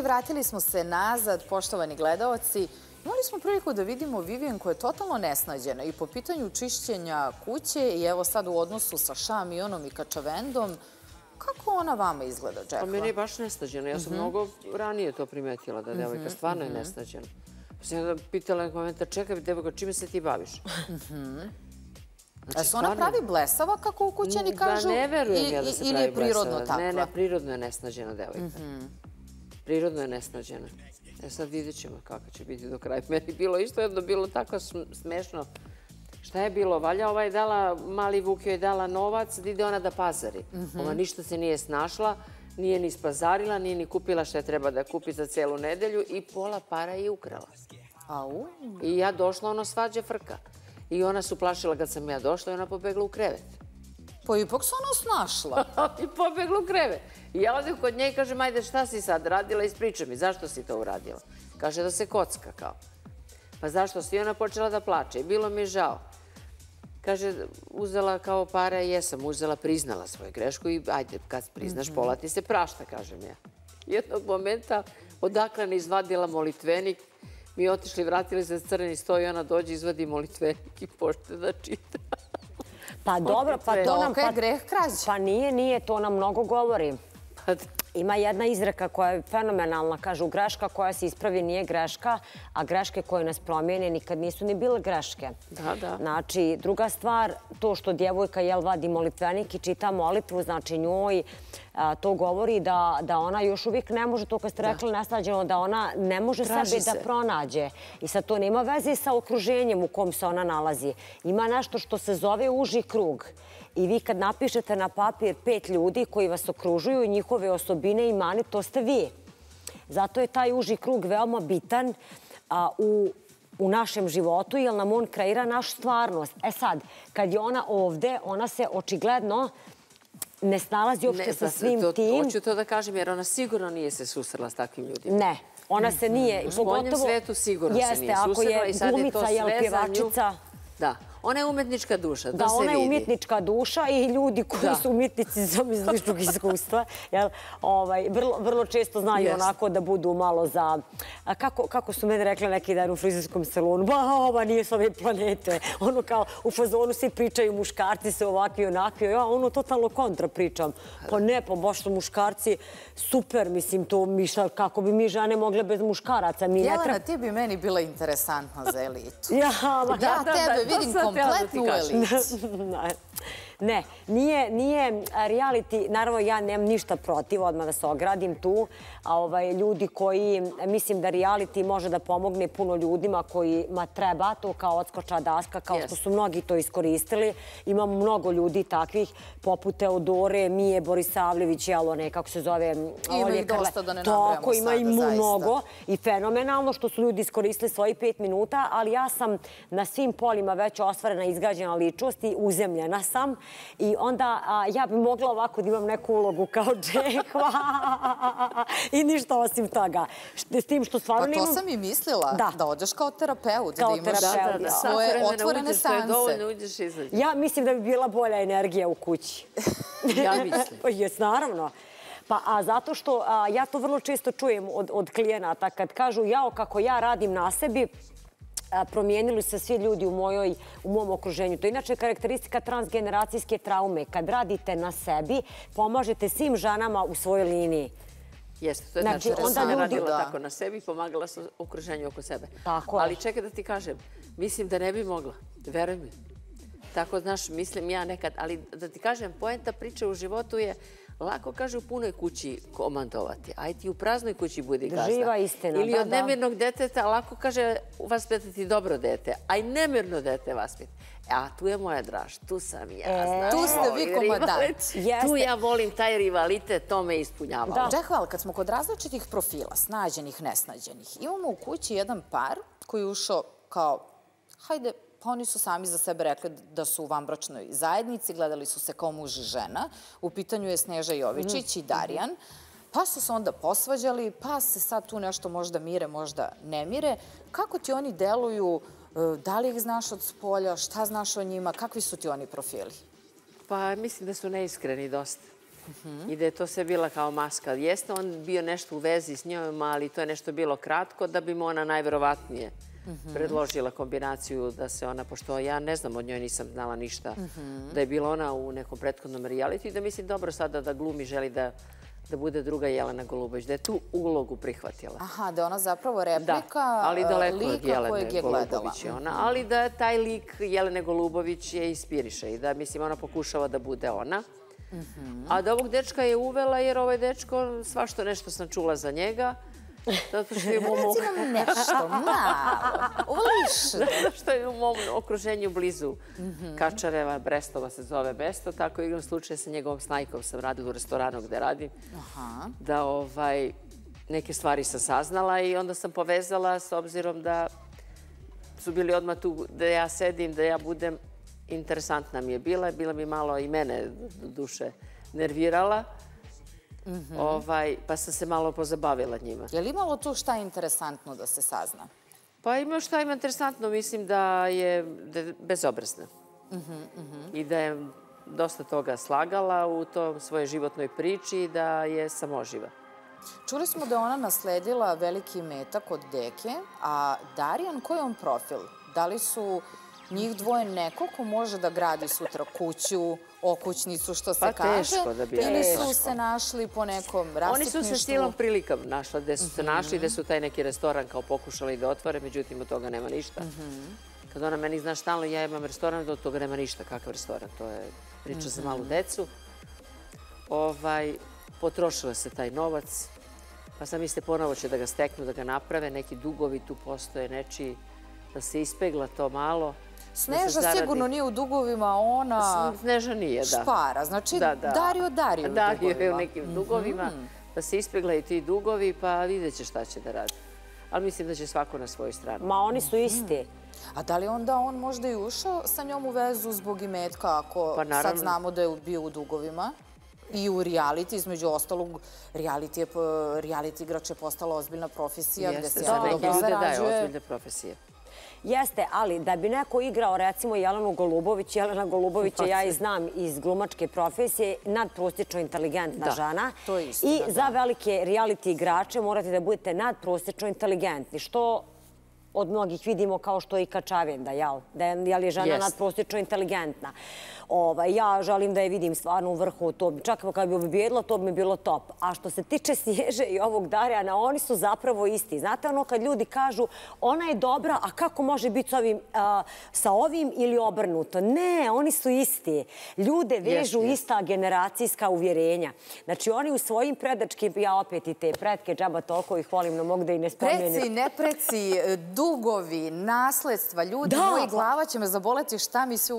I vratili smo se nazad, poštovani gledalci. Imali smo priliku da vidimo Vivian koja je totalno nesnađena i po pitanju čišćenja kuće i evo sad u odnosu sa Šamionom i Kačavendom. Kako ona vama izgleda, Džekla? Pa meni je baš nesnađena. Ja sam mhm. mnogo ranije to primetila da devojka mhm, stvarno je mhm. nesnađena. Pa sam ja pitala na komenta, čekaj, devojka, čime se ti baviš? Znači, se ona pravi blesava, kako u kućani kažu? Da, ne verujem ja da se pravi blesava. Ne, ne, prirodno je nesnađena devojka. Prirodno je nesnađena. E sad vidjet ćemo kako će biti do kraja. Meni bilo isto jedno, bilo tako smešno. Šta je bilo? Valja ova je dala, mali Vuk joj je dala novac da ide ona da pazari. Mhm. Ova ništa se nije snašla, nije ni spazarila, nije ni kupila što je treba da kupi za celu nedelju i pola para je ukrala. Au. I ja došla, ono svađa frka. I ona su plašila kad sam ja došla i ona pobegla u krevet. Pa ipak su ona snašla. I pobegla u krevet. I ja odim kod nje i kažem, ajde šta si sad radila, ispričaj mi, zašto si to uradila? Kaže da se kocka kao. Pa zašto si? ona počela da plače i bilo mi žao. Kaže, uzela kao para i jesam, uzela, priznala svoju grešku i ajde, kad priznaš mhm. pola ti se prašta, kažem ja. Jednog momenta odakle ne izvadila molitvenik, mi otišli, vratili se crni sto i ona dođe, izvadi molitvenik i pošte da čita. Pa dobro, pa to nam... Pa greh krađa. Pa nije, nije, to nam mnogo govori. Pa Ima jedna izreka koja je fenomenalna, kažu greška koja se ispravi nije greška, a greške koje nas promijene nikad nisu ni bile greške. Da, da. Znači, druga stvar, to što djevojka jel vadi molitvenik i čita molitvu, znači njoj, to govori da ona još uvijek ne može, to kad ste rekli naslađeno, da ona ne može sebi da pronađe. I sad to nema veze sa okruženjem u kom se ona nalazi. Ima nešto što se zove uži krug. I vi kad napišete na papir pet ljudi koji vas okružuju, njihove osobine i mani, to ste vi. Zato je taj uži krug veoma bitan u našem životu, jer nam on kreira naš stvarnost. E sad, kad je ona ovde, ona se očigledno ne snalazi uopšte sa svim tim. Hoću to da kažem, jer ona sigurno nije se susrela s takvim ljudima. Ne, ona se nije. U spolnjem svetu sigurno se nije susrela i sad je to sve za nju. Da. Ona je umetnička duša, to se vidi. Da, ona je umetnička duša i ljudi koji su umetnici sam iz ličnog iskustva, ovaj, vrlo često znaju onako da budu malo za... Kako su mene rekli neki dan u frizerskom salonu? Ba, ova nije s ove planete. Ono kao, u fazonu svi pričaju muškarci se ovakvi i onakvi. Ja ono totalno kontra pričam. Pa ne, pa baš su muškarci super, mislim, to mišla kako bi mi žene mogle bez muškaraca. Jelena, ti bi meni bila interesantna za elitu. Ja, tebe vidim kompletnu elitu. Ne, nije reality, naravno ja nemam ništa protiv, odmah da se ogradim tu, a ovaj, ljudi koji, mislim da reality može da pomogne puno ljudima kojima treba to kao odskoča daska, kao što su mnogi to iskoristili. Imamo mnogo ljudi takvih, poput Teodore, Mije Borisavljević, jelo ne, kako se zove... Ima ih dosta da ne sada, zaista. Ima i mnogo i fenomenalno što su ljudi iskoristili svoji pet minuta, ali ja sam na svim polima već ostvarena izgrađena ličnost i uzemljena sam I onda ja bi mogla ovako da imam neku ulogu kao džekva i ništa osim toga. S tim što stvarno imam... Pa to sam i mislila, da odeš kao terapeut, da imaš svoje otvorene sanse. Ja mislim da bi bila bolja energija u kući. Ja mislim. Jes, naravno. Pa, a zato što ja to vrlo često čujem od klijenata kad kažu jao kako ja radim na sebi, promijenili se svi ljudi u mom okruženju. To je inače karakteristika transgeneracijske traume. Kad radite na sebi, pomažete svim ženama u svojoj liniji. Jeste, to je znači, znači da sam radila tako na sebi i pomagala sam okruženju oko sebe. Tako je. Ali čekaj da ti kažem, mislim da ne bi mogla, veruj mi. Tako, znaš, mislim ja nekad, ali da ti kažem, poenta priče u životu je Lako kaže u punoj kući komandovati, aj ti u praznoj kući budi gazda. Živa istina. Ili od nemirnog deteta, lako kaže vaspetati dobro dete, aj nemirno dete vaspeti. E, a tu je moja draž, tu sam ja. E, tu ste vi komandant. Tu ja volim taj rivalitet, to me ispunjava. Džehval, kad smo kod različitih profila, snađenih, nesnađenih, imamo u kući jedan par koji je ušao kao, hajde, pa oni su sami za sebe rekli da su u vambračnoj zajednici, gledali su se kao muž i žena. U pitanju je Sneža Jovičić i Darijan. Pa su se onda posvađali, pa se sad tu nešto možda mire, možda ne mire. Kako ti oni deluju? E, da li ih znaš od spolja? Šta znaš o njima? Kakvi su ti oni profili? Pa mislim da su neiskreni dosta. i da je to sve bila kao maska. Jeste on bio nešto u vezi s njom, ali to je nešto bilo kratko da bi mu ona najverovatnije predložila kombinaciju da se ona, pošto ja ne znam od njoj, nisam znala ništa, da je bila ona u nekom prethodnom reality i da mislim dobro sada da glumi želi da da bude druga Jelena Golubović, da je tu ulogu prihvatila. Aha, da je ona zapravo replika da, ali daleko lika Jelene kojeg je gledala. Ona, ali da taj lik Jelene Golubović je ispiriše i da, mislim, ona pokušava da bude ona. A da ovog dečka je uvela jer ovaj dečko, svašto nešto sam čula za njega, zato što je u mom, Reci nam nešto, malo. Zato što je u mom okruženju blizu Kačareva, Brestova se zove mesto, tako igram slučaj sa njegovom snajkom. Sam radila u restoranu gde radim, Aha. da ovaj, neke stvari sam saznala i onda sam povezala s obzirom da su bili odmah tu da ja sedim, da ja budem interesantna mi je bila, bila mi malo i mene duše nervirala, ovaj, pa sam se malo pozabavila njima. Je li imalo tu šta interesantno da se sazna? Pa ima šta ima interesantno, mislim da je, da je bezobrazna. I da je dosta toga slagala u tom svojoj životnoj priči i da je samoživa. Čuli smo da je ona nasledila veliki metak od deke, a Darijan, koji je on profil? Da li su njih dvoje neko ko može da gradi sutra kuću, okućnicu, što se Pa kaže? teško da bi Ili su se našli po nekom Oni rasipništvu? su se stilom prilika našla gde su se našli, gde su taj neki restoran kao pokušali da otvore, međutim od toga nema ništa. Kad ona meni zna stalno, ja imam restoran, od toga nema ništa. Kakav restoran? To je priča za malu decu. Ovaj, potrošila se taj novac, pa sam mislite ponovo će da ga steknu, da ga naprave, neki dugovi tu postoje, nečiji, da se ispegla to malo. Da Sneža zaradi. sigurno nije u dugovima, ona Sneža nije, da. špara. Znači, Dario Dario u Dario je u dugovima. nekim dugovima, da se ispeglaju ti dugovi, pa vidjet će šta će da radi. Ali mislim da će svako na svoju stranu. Ma oni su isti. A da li onda on možda i ušao sa njom u vezu zbog imetka, ako Pa sad znamo da je bio u dugovima? I u reality, između ostalog, reality, je, reality igrač je postala ozbiljna profesija gde se Jeste, za jako neke dobro ljude daje zarađuje. ozbiljne profesije. Jeste, ali da bi neko igrao recimo Jelenu Golubović, Jelena Golubović je ja i znam iz glumačke profesije, nadprosječno inteligentna Da, žena. to je istina, I za velike reality igrače morate da budete nadprosječno inteligentni, što od mnogih vidimo kao što je i Kačavinda, jel? Da je, jel je žena Jest. nadprosječno inteligentna. Ovaj, ja želim da je vidim stvarno u vrhu, to čak kad bi objedla, to bi mi bilo top. A što se tiče Snježe i ovog Darjana, oni su zapravo isti. Znate ono kad ljudi kažu ona je dobra, a kako može biti s ovim, a, sa ovim ili obrnuto? Ne, oni su isti. Ljude vežu ista generacijska uvjerenja. Znači oni u svojim predačkim, ja opet i te pretke, džaba toliko ih volim, no mogu da i ne spomenem. Preci, nepreci, dugovi, nasledstva, ljudi, moji glava će me zaboleti šta mi sve